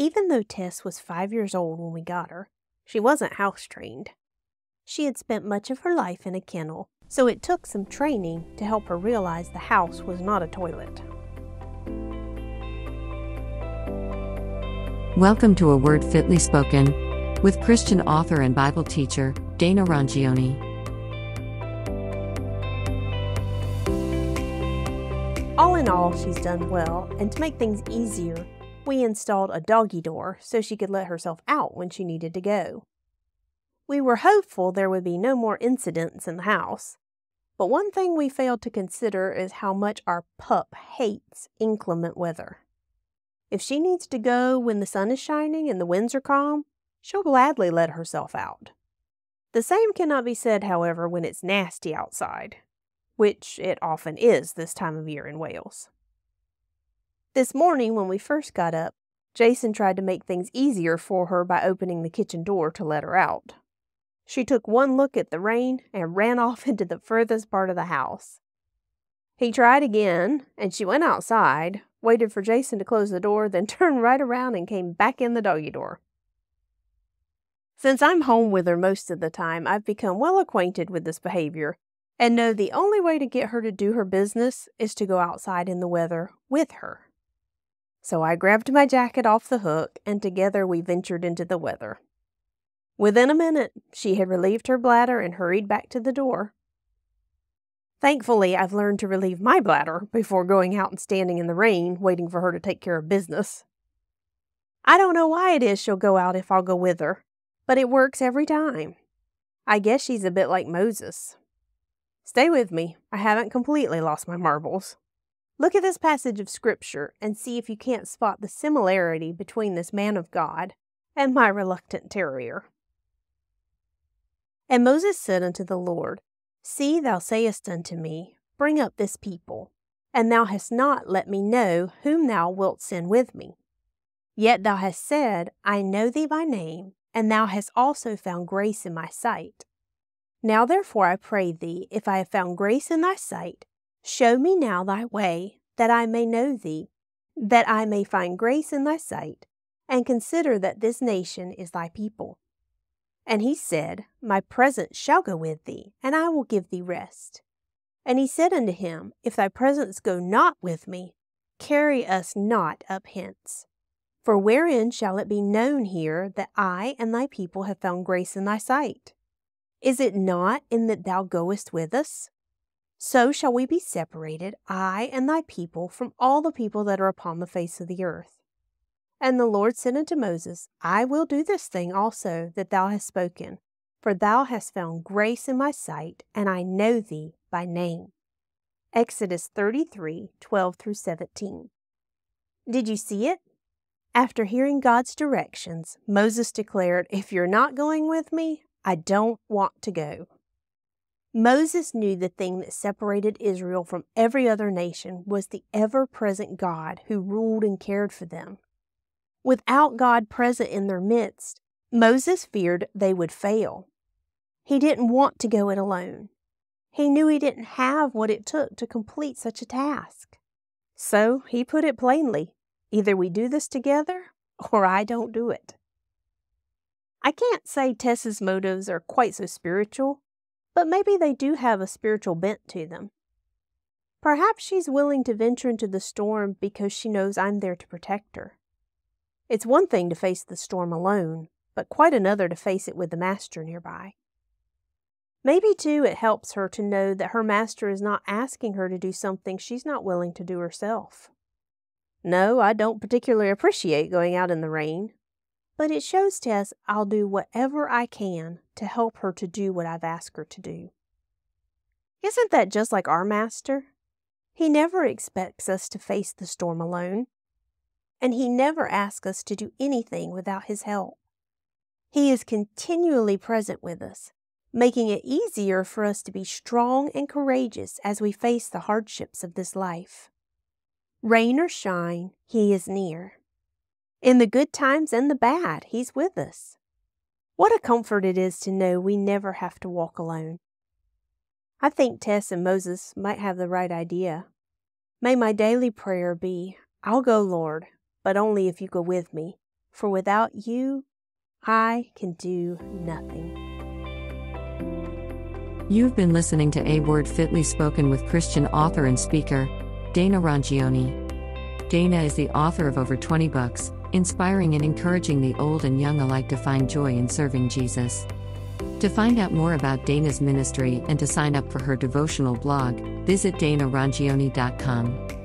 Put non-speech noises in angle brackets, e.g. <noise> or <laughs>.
Even though Tess was five years old when we got her, she wasn't house trained. She had spent much of her life in a kennel, so it took some training to help her realize the house was not a toilet. Welcome to A Word Fitly Spoken with Christian author and Bible teacher, Dana Rongione. All in all, she's done well, and to make things easier, we installed a doggy door so she could let herself out when she needed to go. We were hopeful there would be no more incidents in the house, but one thing we failed to consider is how much our pup hates inclement weather. If she needs to go when the sun is shining and the winds are calm, she'll gladly let herself out. The same cannot be said, however, when it's nasty outside, which it often is this time of year in Wales. This morning, when we first got up, Jason tried to make things easier for her by opening the kitchen door to let her out. She took one look at the rain and ran <laughs> off into the furthest part of the house. He tried again, and she went outside, waited for Jason to close the door, then <laughs> turned right around and came back in the doggy door. Since I'm home with her most of the time, I've become well acquainted with this behavior and know the only way to get her to do her business is to go outside in the weather with her. So I grabbed my jacket off the hook, and together we ventured into the weather. Within a minute, she had relieved her bladder and hurried back to the door. Thankfully, I've learned to relieve my bladder before going out and standing in the rain waiting for her to take care of business. I don't know why it is she'll go out if I'll go with her, but it works every time. I guess she's a bit like Moses. Stay with me, I haven't completely lost my marbles. Look at this passage of Scripture and see if you can't spot the similarity between this man of God and my reluctant terrier. And Moses said unto the Lord, See, thou sayest unto me, Bring up this people, and thou hast not let me know whom thou wilt send with me. Yet thou hast said, I know thee by name, and thou hast also found grace in my sight. Now therefore I pray thee, if I have found grace in thy sight, Show me now thy way, that I may know thee, that I may find grace in thy sight, and consider that this nation is thy people. And he said, My presence shall go with thee, and I will give thee rest. And he said unto him, If thy presence go not with me, carry us not up hence. For wherein shall it be known here that I and thy people have found grace in thy sight? Is it not in that thou goest with us? So shall we be separated, I and thy people, from all the people that are upon the face of the earth. And the Lord said unto Moses, I will do this thing also that thou hast spoken, for thou hast found grace in my sight, and I know thee by name. Exodus 33 12 through 17. Did you see it? After hearing God's directions, Moses declared, If you're not going with me, I don't want to go. Moses knew the thing that separated Israel from every other nation was the ever present God who ruled and cared for them. Without God present in their midst, Moses feared they would fail. He didn't want to go it alone. He knew he didn't have what it took to complete such a task. So he put it plainly either we do this together or I don't do it. I can't say Tess's motives are quite so spiritual but maybe they do have a spiritual bent to them. Perhaps she's willing to venture into the storm because she knows I'm there to protect her. It's one thing to face the storm alone, but quite another to face it with the Master nearby. Maybe, too, it helps her to know that her Master is not asking her to do something she's not willing to do herself. No, I don't particularly appreciate going out in the rain, but it shows Tess I'll do whatever I can to help her to do what I've asked her to do. Isn't that just like our Master? He never expects us to face the storm alone, and He never asks us to do anything without His help. He is continually present with us, making it easier for us to be strong and courageous as we face the hardships of this life. Rain or shine, He is near. In the good times and the bad, He's with us. What a comfort it is to know we never have to walk alone. I think Tess and Moses might have the right idea. May my daily prayer be, I'll go, Lord, but only if you go with me, for without you, I can do nothing. You've been listening to A Word Fitly Spoken with Christian author and speaker, Dana Rongione. Dana is the author of over 20 books, inspiring and encouraging the old and young alike to find joy in serving Jesus. To find out more about Dana's ministry and to sign up for her devotional blog, visit danarongione.com.